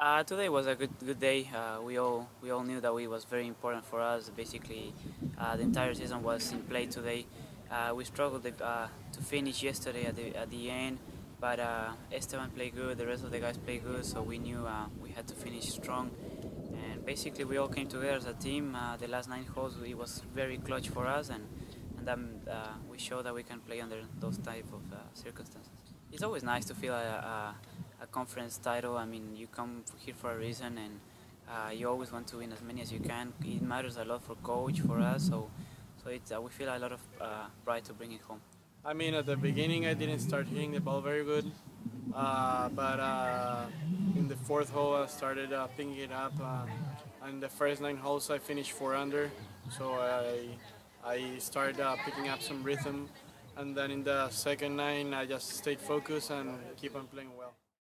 Uh, today was a good good day. Uh, we all we all knew that it was very important for us. Basically, uh, the entire season was in play today. Uh, we struggled uh, to finish yesterday at the at the end, but uh, Esteban played good. The rest of the guys played good, so we knew we had to finish strong. And basically, we all came together as a team. the last nine holes, it was very clutch for us, and and then we showed that we can play under those type of circumstances. It's always nice to feel a, a conference title. I mean, you come here for a reason, and uh, you always want to win as many as you can. It matters a lot for coach, for us, so so it's, uh, we feel a lot of uh, pride to bring it home. I mean, at the beginning, I didn't start hitting the ball very good, uh, but uh, in the fourth hole, I started uh, picking it up. and the first nine holes, I finished four under, so I I started picking up some rhythm and then in the second nine I just stayed focused and keep on playing well.